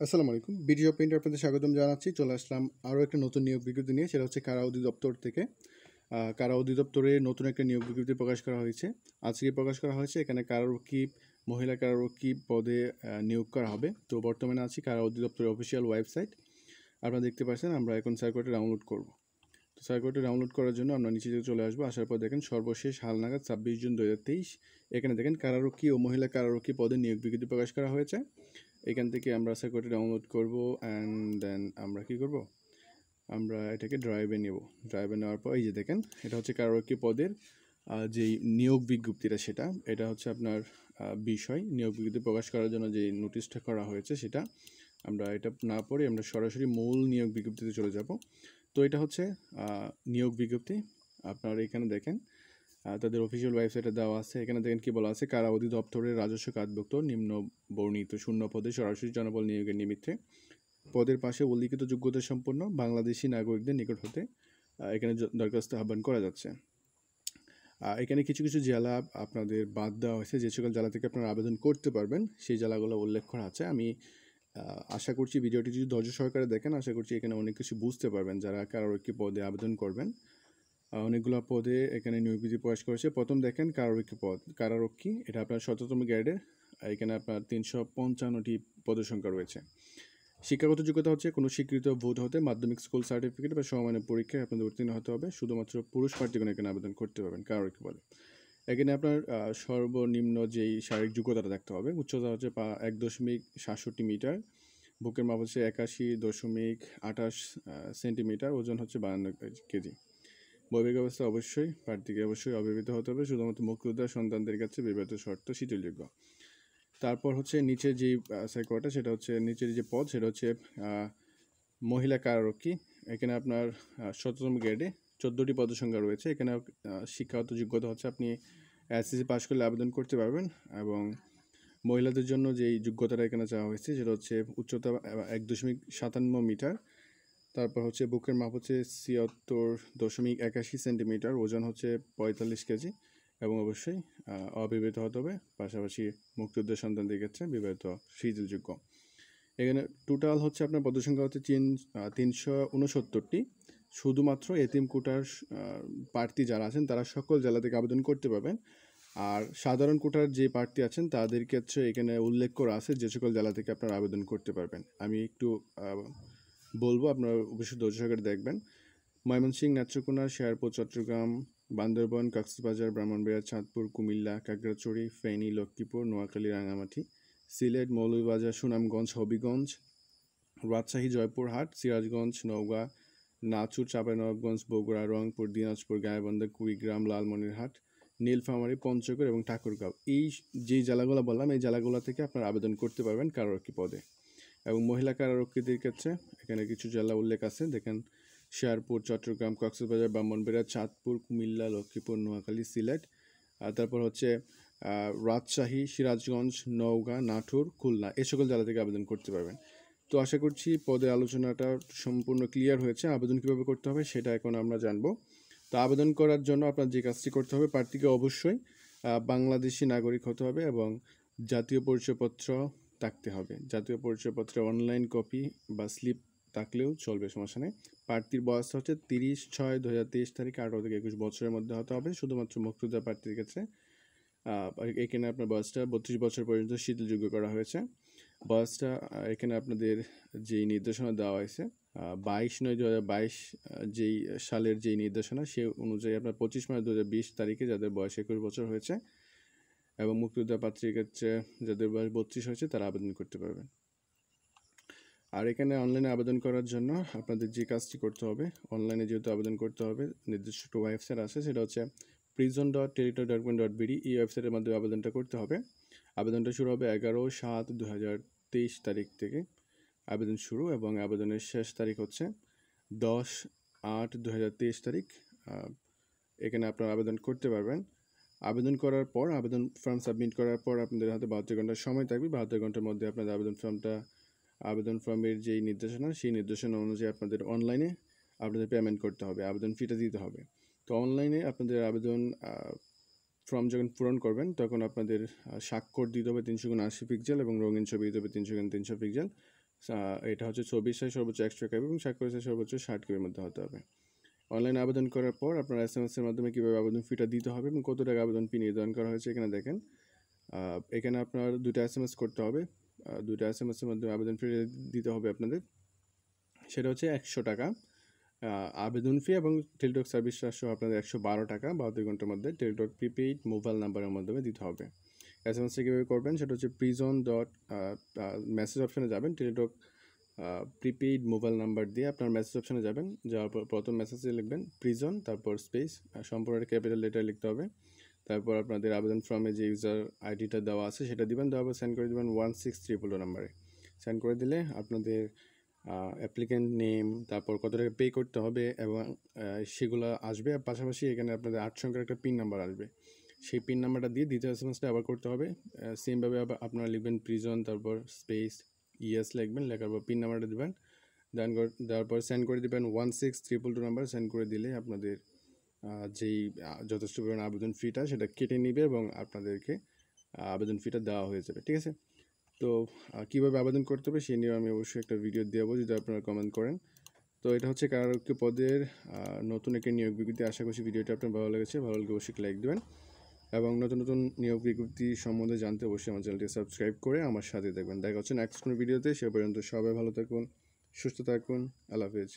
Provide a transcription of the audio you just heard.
আসসালামু আলাইকুম। Of India আপনাদের স্বাগতম জানাচ্ছি। চলে আসলাম আরও একটা নতুন নিয়োগ বিজ্ঞপ্তি নিয়ে, সেটা হচ্ছে কারা অধিদপ্তর থেকে। কারা অধিদপ্তরে নতুন একটা নিয়োগ বিজ্ঞপ্তি প্রকাশ করা হয়েছে। আজকে প্রকাশ করা হয়েছে, এখানে কারারক্ষী মহিলা কারারক্ষী পদে নিয়োগ করা হবে। তো বর্তমানে আছি কারা অধিদপ্তরের অফিসিয়াল ওয়েবসাইট আপনারা দেখতে পাচ্ছেন, আমরা এখন সার্কুলারটা ডাউনলোড করব। তো সার্কুলারটা ডাউনলোড করার জন্য আমরা নিচে চলে আসব। আসার পর দেখেন, সর্বশেষ হালনাগাদ ছাব্বিশ জুন দু হাজার তেইশ। এখানে দেখেন কারারক্ষী ও মহিলা কারারক্ষী পদে নিয়োগ বিজ্ঞপ্তি প্রকাশ করা হয়েছে। এখান থেকে আমরা সার্কুলারটা ডাউনলোড করব অ্যান্ড দেন আমরা কি করব? আমরা এটাকে ড্রাইভে নেব। ড্রাইভে নেওয়ার পর, এই যে দেখেন, এটা হচ্ছে কারারক্ষী পদের যেই নিয়োগ বিজ্ঞপ্তিটা সেটা, এটা হচ্ছে আপনার বিষয়। নিয়োগ বিজ্ঞপ্তি প্রকাশ করার জন্য যে নোটিশটা করা হয়েছে সেটা, আমরা এটা না পড়ে আমরা সরাসরি মূল নিয়োগ বিজ্ঞপ্তিতে চলে যাব। তো এটা হচ্ছে নিয়োগ বিজ্ঞপ্তি। আপনারা এখানে দেখেন তাদের অফিসিয়াল ওয়েবসাইটে দেওয়া আছে। এখানে দেখেন কি বলা আছে? কারা অধিদপ্তরের রাজস্ব কার্যভুক্ত নিম্ন বর্ণিত শূন্য পদে সরাসরি জনবল নিয়োগের নিমিত্তে পদের পাশে উল্লিখিত যোগ্যতা সম্পন্ন বাংলাদেশি নাগরিকদের নিকট হতে এখানে দরখাস্ত আহ্বান করা যাচ্ছে। এখানে কিছু কিছু জেলা আপনাদের বাদ দেওয়া হয়েছে। যে সকল জেলা থেকে আপনারা আবেদন করতে পারবেন, সেই জেলাগুলো উল্লেখ করা আছে। আমি আশা করছি ভিডিওটি যদি ধৈর্য সহকারে দেখেন, আশা করছি এখানে অনেক কিছু বুঝতে পারবেন যারা কারোর একটি পদে আবেদন করবেন। অনেকগুলো পদে এখানে নিয়োগ প্রকাশ করেছে। প্রথম দেখেন কারারক্ষী পদ, কারারক্ষী, এটা আপনার শততম গ্রেডের এখানে আপনার তিনশো পঞ্চান্নটি পদসংখ্যা রয়েছে। শিক্ষাগত যোগ্যতা হচ্ছে কোনো স্বীকৃত বোর্ড হতে মাধ্যমিক স্কুল সার্টিফিকেট বা সমমানের পরীক্ষায় আপনাদের উত্তীর্ণ হতে হবে, শুধুমাত্র পুরুষ প্রার্থীগণ এখানে আবেদন করতে পারবেন কারারক্ষী পদে। এখানে আপনার সর্বনিম্ন যেই শারীরিক যোগ্যতাটা দেখতে হবে, উচ্চতা হচ্ছে পা- এক দশমিক সাতষট্টি মিটার, বুকের মাপ হচ্ছে একাশি দশমিক আঠাশ সেন্টিমিটার, ওজন হচ্ছে বাহান্ন কেজি। বৈবাহিক অবস্থা অবশ্যই, প্রার্থীকে অবশ্যই অবিবাহিত হতে হবে। শুধুমাত্র মুক্তিযোদ্ধা সন্তানদের কাছে বিবাহিত শর্ত শিথিলযোগ্য। তারপর হচ্ছে নিচে যে সাইকোয়াটা সেটা হচ্ছে নিচের যে পদ, সেটা হচ্ছে মহিলা কারারক্ষী। এখানে আপনার শততম গ্রেডে চোদ্দোটি পদসংখ্যা রয়েছে। এখানে শিক্ষাগত যোগ্যতা হচ্ছে আপনি এসএসসি পাশ করলে আবেদন করতে পারবেন এবং মহিলাদের জন্য যেই যোগ্যতাটা এখানে চাওয়া হয়েছে, সেটা হচ্ছে উচ্চতা এক দশমিক সাতান্ন মিটার। তারপর হচ্ছে বুকের মাপ হচ্ছে ছিয়াত্তর দশমিক একাশি সেন্টিমিটার, ওজন হচ্ছে পঁয়তাল্লিশ কেজি এবং অবশ্যই অবিবাহিত হতে হবে। পাশাপাশি মুক্তিযুদ্ধের সন্তানদের ক্ষেত্রে বিবাহিত শিথিলযোগ্য এখানে টোটাল হচ্ছে আপনার পদসংখ্যা হচ্ছে তিন তিনশো উনসত্তরটি শুধুমাত্র এতিম কোটার প্রার্থী যারা আছেন, তারা সকল জেলা থেকে আবেদন করতে পারবেন। আর সাধারণ কোটার যে প্রার্থী আছেন, তাদের ক্ষেত্রে এখানে উল্লেখ করা আছে যে সকল জেলা থেকে আপনারা আবেদন করতে পারবেন। আমি একটু বলব, আপনারা অবশ্যই ধৈর্য সহকারে দেখবেন। ময়মনসিংহ, নেত্রকোনা, শেয়ারপুর, চট্টগ্রাম, বান্দরবন, কক্সবাজার, ব্রাহ্মণবাড়িয়া, চাঁদপুর, কুমিল্লা, কাকড়াছড়ি, ফেনী, লক্ষ্মীপুর, নোয়াখালী রাঙামাটি সিলেট, মৌলভীবাজার, সুনামগঞ্জ, হবিগঞ্জ, রাজশাহী, জয়পুরহাট, সিরাজগঞ্জ, নওগাঁ নাচুর চাঁপাইনবাবগঞ্জ, বগুড়া, রংপুর, দিনাজপুর গাইবান্ধা কুড়িগ্রাম, লালমনিরহাট, নীলফামারী, পঞ্চগড় এবং ঠাকুরগাঁও। এই যে জেলাগুলো বললাম, এই জেলাগুলো থেকে আপনারা আবেদন করতে পারবেন কারোর কি পদে। এবং মহিলা কারারক্ষীদের কাছে এখানে কিছু জেলা উল্লেখ আছে। দেখেন, শেয়ারপুর, চট্টগ্রাম, কক্সবাজার ব্রাহ্মণবাড়িয়া চাঁদপুর, কুমিল্লা, লক্ষ্মীপুর, নোয়াখালী, সিলেট। আর তারপর হচ্ছে রাজশাহী, সিরাজগঞ্জ, নওগাঁ, নাটোর, খুলনা এই সকল জেলা থেকে আবেদন করতে পারবেন। তো আশা করছি পদের আলোচনাটা সম্পূর্ণ ক্লিয়ার হয়েছে। আবেদন কীভাবে করতে হবে সেটা এখন আমরা জানব। তো আবেদন করার জন্য আপনার যে কাজটি করতে হবে, প্রার্থীকে অবশ্যই বাংলাদেশি নাগরিক হতে হবে এবং জাতীয় পরিচয়পত্র থাকতে হবে। জাতীয় পরিচয়পত্রে অনলাইন কপি বা স্লিপ থাকলেও চলবে, সমস্যা নেই। প্রার্থীর বয়স হচ্ছে তিরিশ ছয় দু হাজার তেইশ তারিখে, আঠারো থেকে একুশ বছরের মধ্যে হতে হবে। শুধুমাত্র মুক্তিযোদ্ধা প্রার্থীর ক্ষেত্রে এখানে আপনার বয়সটা বত্রিশ বছর পর্যন্ত শিথিলযোগ্য করা হয়েছে। বয়সটা এখানে আপনাদের যেই নির্দেশনা দেওয়া হয়েছে বাইশ নয় দু হাজার বাইশ যেই সালের যেই নির্দেশনা, সে অনুযায়ী আপনার পঁচিশ মার্চ দু হাজার বিশ তারিখে যাদের বয়স একুশ বছর হয়েছে এবং মুক্তিযোদ্ধা প্রার্থীর ক্ষেত্রে যাদের বয়স বত্রিশ হয়েছে, তারা আবেদন করতে পারবেন। আর এখানে অনলাইনে আবেদন করার জন্য আপনাদের যে কাজটি করতে হবে অনলাইনে যেহেতু আবেদন করতে হবে, নির্দিষ্ট ওয়েবসাইট আছে, সেটা হচ্ছে prison dot territory dot dot BD এই ওয়েবসাইটের মাধ্যমে আবেদনটা করতে হবে। আবেদনটা শুরু হবে এগারো সাত দু তারিখ থেকে। আবেদন শুরু এবং আবেদনের শেষ তারিখ হচ্ছে দশ আট দু তারিখ। এখানে আপনারা আবেদন করতে পারবেন। আবেদন করার পর, আবেদন ফর্ম সাবমিট করার পর আপনাদের হাতে বাহাত্তর ঘণ্টার সময় থাকবে। বাহাত্তর ঘণ্টার মধ্যে আপনাদের আবেদন ফর্মটা আবেদন ফর্মের যেই নির্দেশনা, সেই নির্দেশনা অনুযায়ী আপনাদের অনলাইনে আপনাদের পেমেন্ট করতে হবে, আবেদন ফিটা দিতে হবে। তো অনলাইনে আপনাদের আবেদন ফর্ম যখন পূরণ করবেন, তখন আপনাদের স্বাক্ষর দিতে হবে তিনশো গুণ আশি পিক্সেল এবং রঙিন ছবি দিতে হবে তিনশো গুণ তিনশো পিক্সেল এটা হচ্ছে চব্বিশ সাইজ সর্বোচ্চ একশো কেবি এবং স্বাক্ষর সাইজ সর্বোচ্চ ষাট কেবির মধ্যে হতে হবে। অনলাইনে আবেদন করার পর আপনার এস এম এর মাধ্যমে কীভাবে আবেদন ফিটা দিতে হবে এবং কত টাকা আবেদন ফি নির্ধারণ করা হয়েছে এখানে দেখেন। এখানে আপনার দুটো এস এম এস করতে হবে। দুটো এস এম এসের মাধ্যমে আবেদন ফি দিতে হবে আপনাদের। সেটা হচ্ছে একশো টাকা। আবেদন ফি এবং টেলিটক সার্ভিস চার্জ সহ আপনাদের একশো বারো টাকা বা দুই ঘণ্টার মধ্যে টেলিটক প্রিপেইড মোবাইল নাম্বারের মাধ্যমে দিতে হবে। এস এম এসটা কীভাবে করবেন? সেটা হচ্ছে প্রিজন ডট মেসেজ অপশানে যাবেন। টেলিটক প্রিপেইড মোবাইল নাম্বার দিয়ে আপনার মেসেজ অপশানে যাবেন। যাওয়ার পর প্রথম মেসেজে লিখবেন প্রিজন তারপর স্পেস সম্পূর্ণ ক্যাপিটাল লেটার লিখতে হবে। তারপর আপনাদের আবেদন ফর্মে যে ইউজার আইডিটা দেওয়া আছে সেটা দিবেন। দেওয়ার পর সেন্ড করে দেবেন ওয়ান সিক্স ট্রিপল নাম্বারে সেন্ড করে দিলে আপনাদের অ্যাপ্লিক্যান্ট নেম তারপর কত টাকা পে করতে হবে এবং সেগুলো আসবে। পাশাপাশি এখানে আপনাদের আট সংখ্যার একটা পিন নাম্বার আসবে। সেই পিন নাম্বারটা দিয়ে দ্বিতীয় এস আবার করতে হবে। সেমভাবে আবার আপনারা লিখবেন প্রিজন তারপর স্পেস ইএস লিখবেন, লেখার পর পিন নাম্বারটা দেবেন দেন দেওয়ার পর সেন্ড করে দেবেন one six triple two number send করে দিলে আপনাদের যেই যথেষ্ট পরিমাণ আবেদন ফিটা সেটা কেটে নিবে এবং আপনাদেরকে আবেদন ফিটা দেওয়া হয়ে যাবে, ঠিক আছে? তো কীভাবে আবেদন করতে হবে সেই নিয়ে আমি অবশ্যই একটা ভিডিও দেবো যদি আপনারা কমেন্ট করেন। তো এটা হচ্ছে কারারক্ষী পদের নতুন একটি নিয়োগ বিজ্ঞপ্তি। আশা করছি ভিডিওটা আপনার ভালো লেগেছে, ভালো লাগলে অবশ্যই লাইক দেবেন। এবং নতুন নতুন নিয়োগ বিজ্ঞপ্তি সম্বন্ধে জানতে অবশ্যই আমার চ্যানেলটি সাবস্ক্রাইব করে আমার সাথে থাকবেন। দেখা হচ্ছে নেক্সট কোনো ভিডিওতে সে পর্যন্ত সবাই ভালো থাকুন, সুস্থ থাকুন, আল্লাহ হাফেজ।